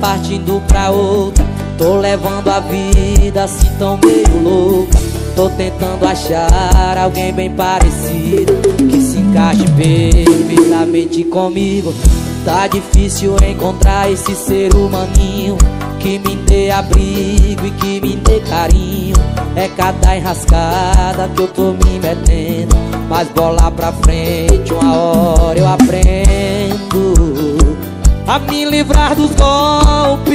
partindo pra outra. Tô levando a vida assim tão meio louca. Tô tentando achar alguém bem parecido Que se encaixe perfeitamente comigo. Tá difícil encontrar esse ser humaninho Que me dê abrigo e que me dê carinho. É cada enrascada que eu tô me metendo Mas bola pra frente, uma hora eu aprendo A me livrar dos golpes.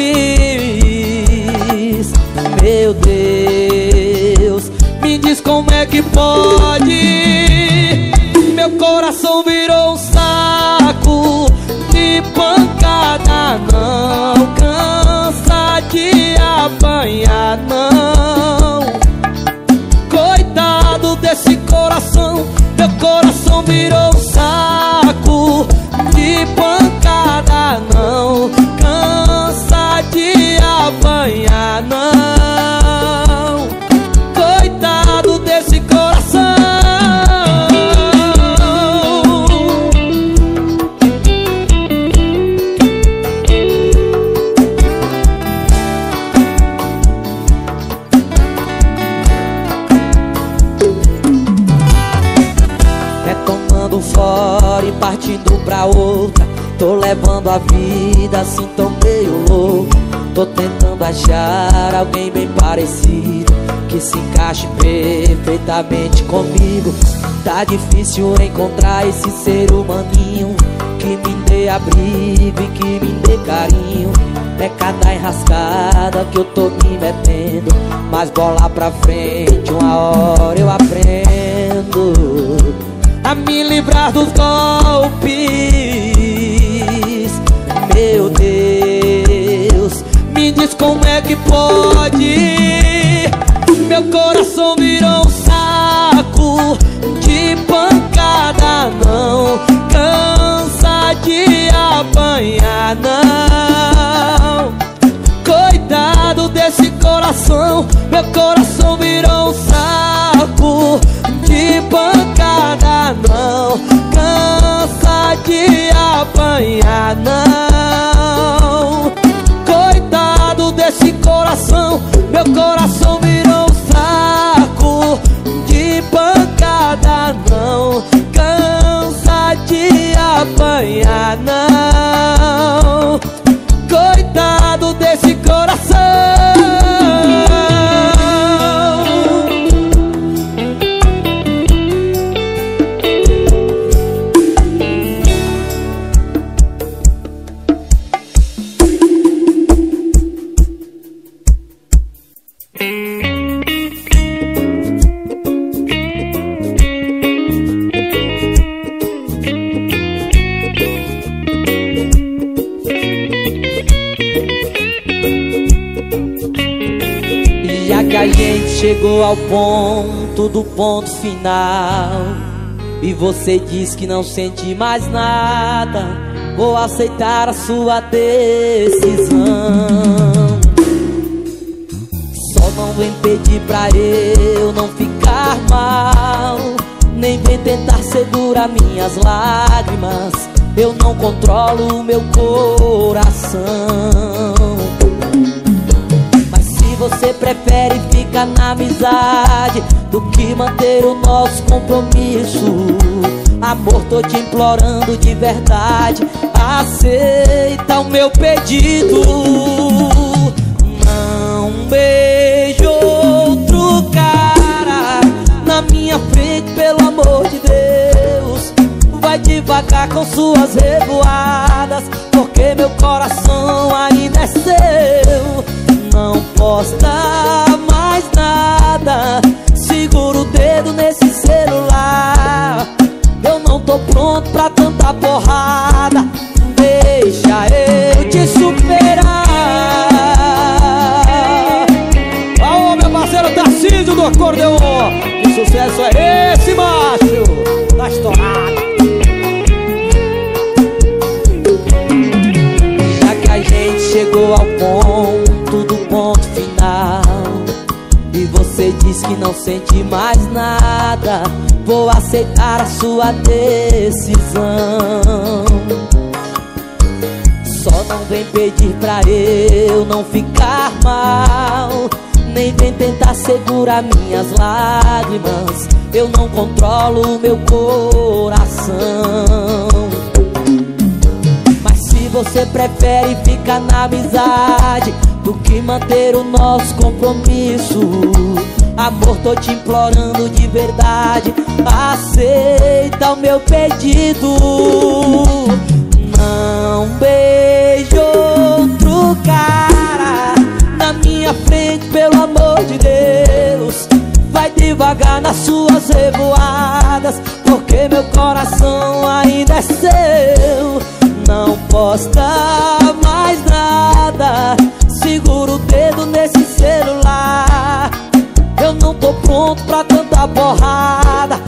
Meu Deus, me diz como é que pode? Meu coração virou um saco de pancada. Não cansa de apanhar não. Coitado desse coração, meu coração virou um saco de pancada não. Cansa de apanhar não levando a vida assim tão meio louco Tô tentando achar alguém bem parecido Que se encaixe perfeitamente comigo. Tá difícil encontrar esse ser humaninho Que me dê abrigo e que me dê carinho. É cada enrascada que eu tô me metendo Mas bola pra frente, uma hora eu aprendo. A me livrar dos golpes. Diz como é que pode. Meu coração virou um saco de pancada, não cansa de apanhar, não. Coitado desse coração, meu coração virou um saco de pancada, coração, virou saco de pancada, não cansa de apanhar, não. Chegou ao ponto do ponto final. E você diz que não sente mais nada. Vou aceitar a sua decisão. Só não vem pedir pra eu não ficar mal Nem vem tentar segurar minhas lágrimas. Eu não controlo o meu coração você prefere ficar na amizade Do que manter o nosso compromisso. Amor, tô te implorando de verdade Aceita o meu pedido. Não beijo outro cara Na minha frente, pelo amor de Deus. Vai devagar com suas revoadas Porque meu coração ainda é seu Não posta mais nada. Segura o dedo sua decisão. Só não vem pedir pra eu não ficar mal Nem vem tentar segurar minhas lágrimas. Eu não controlo meu coração. Mas se você prefere ficar na amizade Do que manter o nosso compromisso Amor, tô te implorando de verdade. Aceita o meu pedido. Não beijo outro cara Na minha frente, pelo amor de Deus. Vai devagar nas suas revoadas Porque meu coração ainda é seu. Não posta mais nada. Segura o dedo nesse celular eu não tô pronto pra tanta porrada.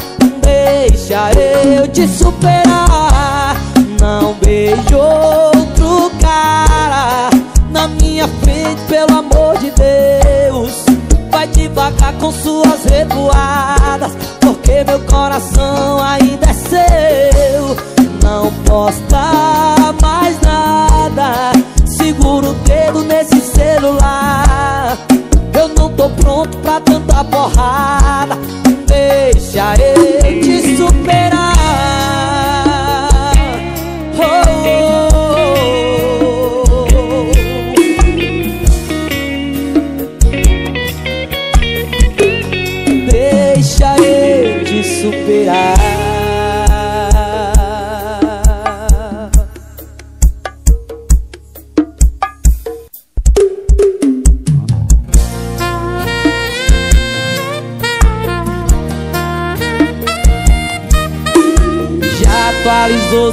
Deixa eu te superar. Não beijo outro cara Na minha frente, pelo amor de Deus. Vai devagar com suas revoadas Porque meu coração ainda é seu. Não posta mais nada. Segura o dedo nesse celular eu não tô pronto pra tanta porrada. Deixa eu te superar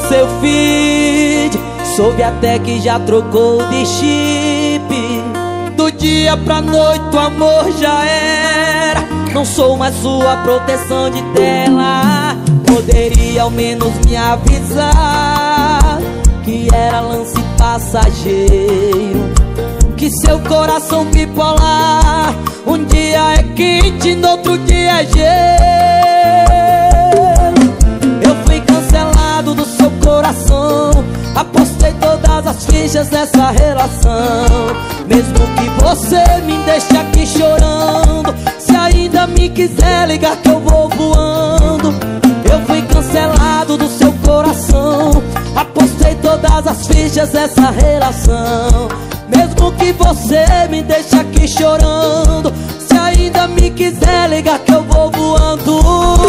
seu feed Soube até que já trocou de chip. Do dia pra noite o amor já era Não sou mais sua proteção de tela. Poderia ao menos me avisar Que era lance passageiro. Que seu coração bipolar Um dia é quente, no outro dia é gelo coração. Apostei todas as fichas nessa relação. Mesmo que você me deixe aqui chorando Se ainda me quiser ligar que eu vou voando. Eu fui cancelado do seu coração. Apostei todas as fichas nessa relação. Mesmo que você me deixe aqui chorando Se ainda me quiser ligar que eu vou voando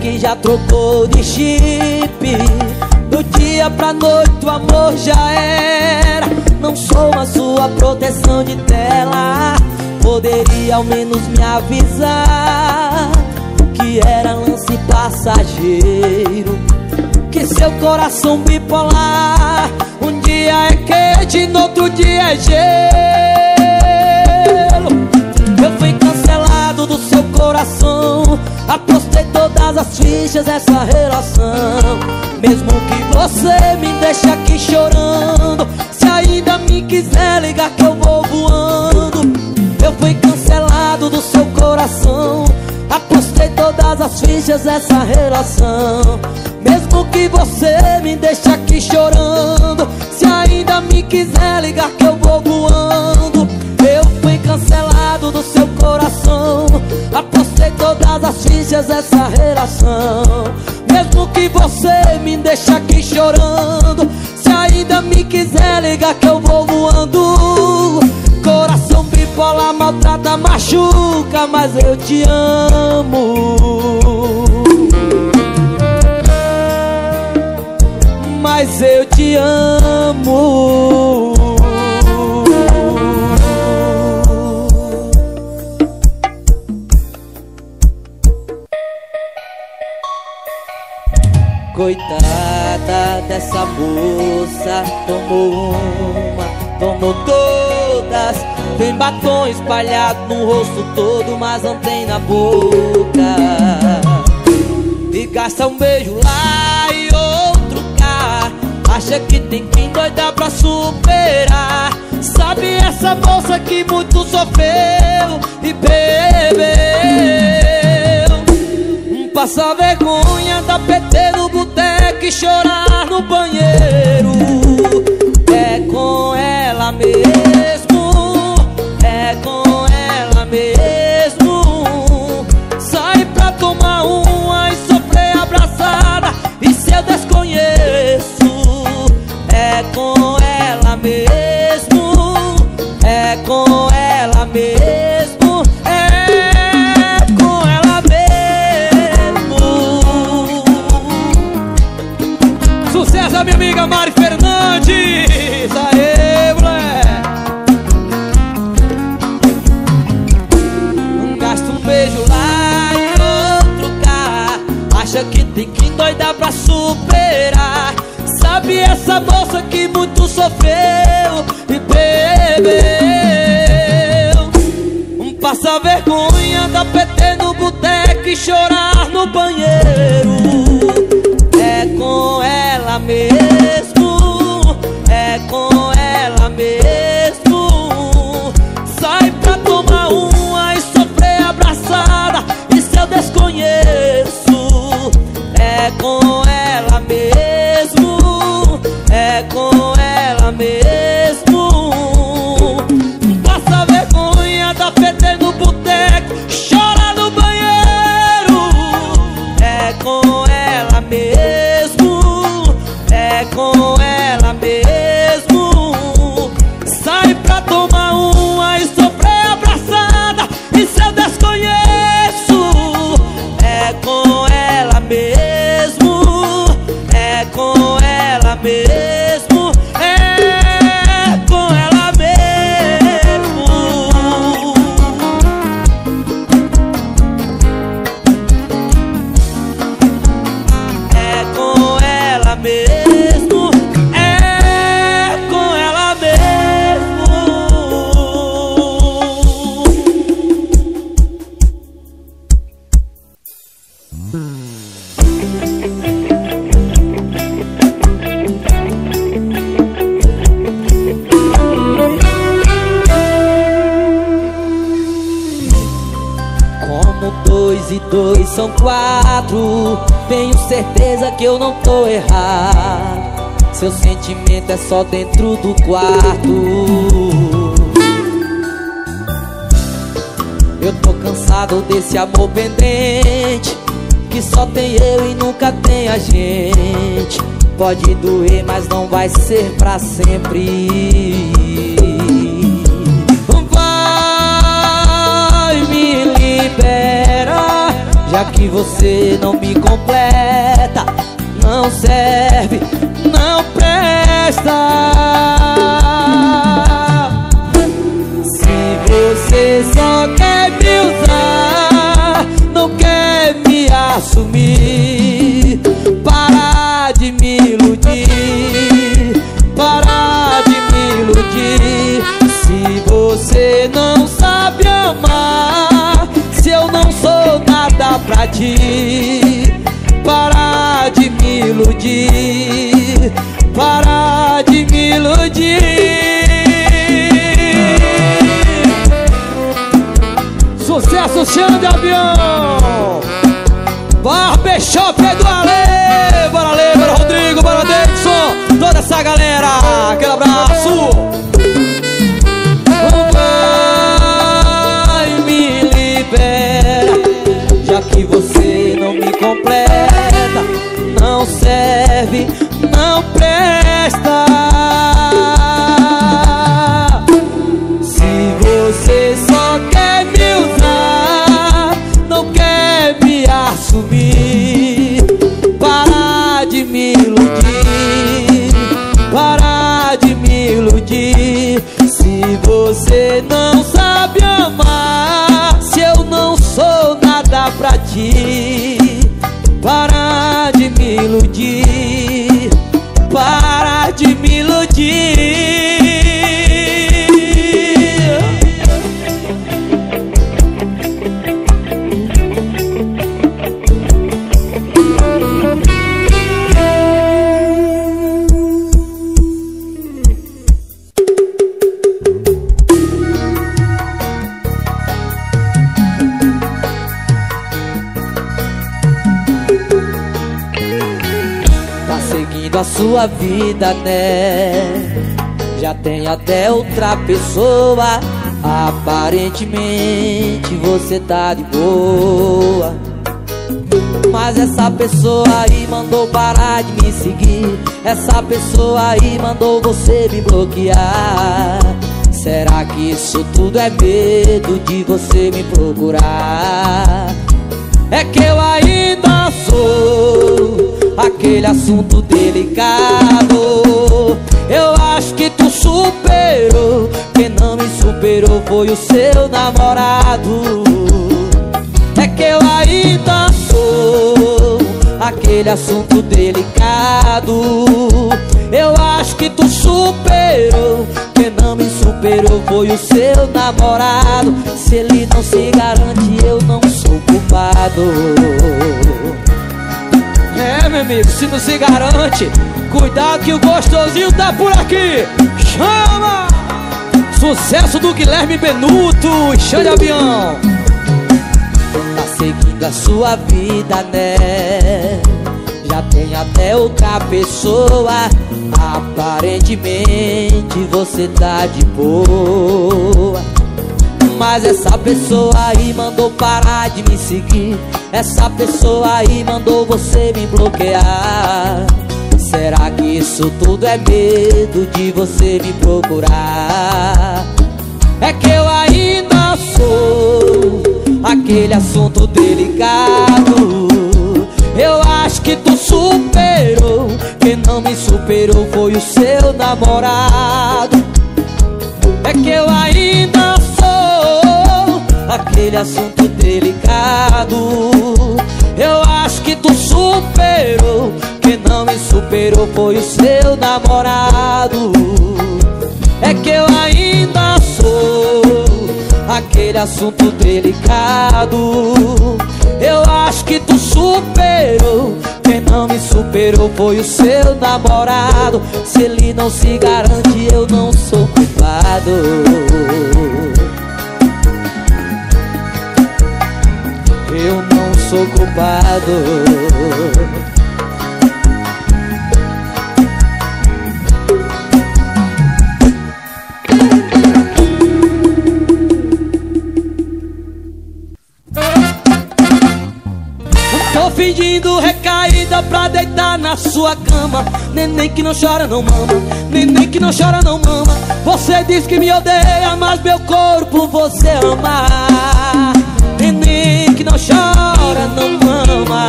Que já trocou de chip. Do dia pra noite o amor já era. Não sou a sua proteção de tela. Poderia ao menos me avisar Que era lance passageiro. Que seu coração bipolar Um dia é quente, no outro dia é gelo do seu coração. Apostei todas as fichas nessa relação. Mesmo que você me deixe aqui chorando Se ainda me quiser ligar que eu vou voando. Eu fui cancelado do seu coração. Apostei todas as fichas nessa relação. Mesmo que você me deixe aqui chorando Se ainda me quiser ligar que eu vou voando cancelado do seu coração. Apostei todas as fichas nessa relação. Mesmo que você me deixe aqui chorando Se ainda me quiser ligar que eu vou voando. Coração bipolar maltrata, machuca Mas eu te amo. Mas eu te amo Coitada dessa moça, tomou uma, tomou todas. Tem batom espalhado no rosto todo, mas não tem na boca. E gasta um beijo lá e outro cá. Acha que tem quem doida pra superar. Sabe essa moça que muito sofreu e bebeu. Passa vergonha da pessoa superar. Sabe essa moça que muito sofreu e bebeu? Passa vergonha da PT no boteco e chorar no banheiro. É com ela mesmo. com ela é só dentro do quarto. Eu tô cansado desse amor pendente Que só tem eu e nunca tem a gente. Pode doer, mas não vai ser pra sempre. Vai me libera, Já que você não me completa. Não serve, não gostar Se você só quer me usar Não quer me assumir. iludir. Sua vida, né? Já tem até outra pessoa. Aparentemente você tá de boa. Mas essa pessoa aí mandou parar de me seguir. Essa pessoa aí mandou você me bloquear. Será que isso tudo é medo de você me procurar? É que eu ainda sou aquele assunto delicado. Eu acho que tu superou. Quem não me superou foi o seu namorado. É que eu ainda sou aquele assunto delicado. Eu acho que tu superou. Quem não me superou foi o seu namorado. Se ele não se garante, eu não sou culpado. É, meu amigo, se não se garante, cuidado que o gostosinho tá por aqui. Chama! Sucesso do Guilherme Benuto, Xande Avião. Tá seguindo a sua vida, né? Já tem até outra pessoa. Aparentemente você tá de boa. Mas essa pessoa aí mandou parar de me seguir. Essa pessoa aí mandou você me bloquear. Será que isso tudo é medo de você me procurar? É que eu ainda sou aquele assunto delicado. Eu acho que tu superou. Quem não me superou foi o seu namorado. É que eu ainda sou aquele assunto delicado. Eu acho que tu superou. Quem não me superou foi o seu namorado. É que eu ainda sou aquele assunto delicado. Eu acho que tu superou. Quem não me superou foi o seu namorado. Se ele não se garante, eu não sou culpado. Sou culpado. Fingindo recaída pra deitar na sua cama. Neném que não chora não mama. Neném que não chora não mama. Você diz que me odeia, mas meu corpo você ama Neném que não chora não mama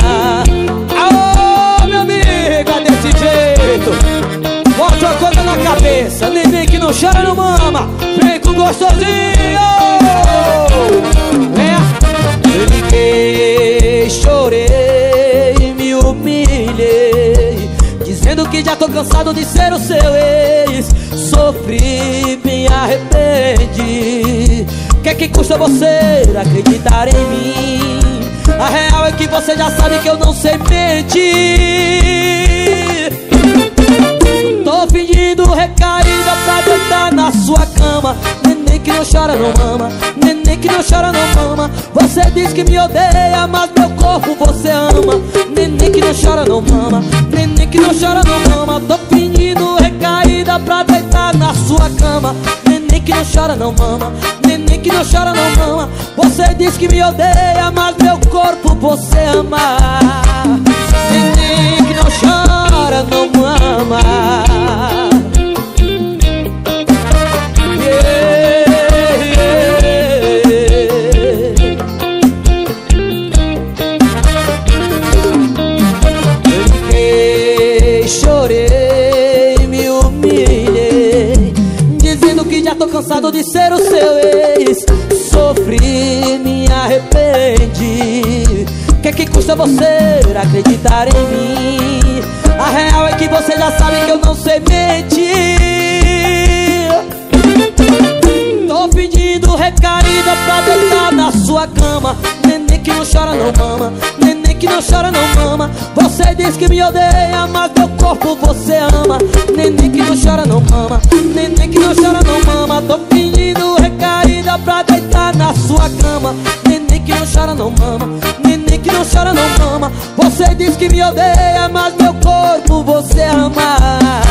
Aô, meu amigo, é desse jeito. Bota uma coisa na cabeça Neném que não chora não mama Vem com gostosinho. É. Liguei, chorei, me humilhei Dizendo que já tô cansado de ser o seu ex. Sofri, me arrependi. Que que custa você acreditar em mim? A real é que você já sabe que eu não sei mentir. Tô fingindo recaída pra deitar na sua cama Neném que não chora não mama. Neném que não chora não mama. Você diz que me odeia, mas meu corpo você ama. Neném que não chora não mama. Neném que não chora não mama. Tô fingindo recaída pra deitar na sua cama. Neném que não chora não mama. Neném que não chora não mama. Você diz que me odeia, mas meu corpo você ama. Neném que não chora não mama você acreditar em mim? A real é que você já sabe que eu não sei mentir. Tô pedindo recaída pra deitar na sua cama. Neném que não chora não mama. Neném que não chora não mama. Você diz que me odeia, mas meu corpo você ama. Neném que não chora não mama. Neném que não chora não mama. Tô pedindo recaída pra deitar na sua cama. Neném que não chora não mama não chora não mama Você diz que me odeia, mas meu corpo você ama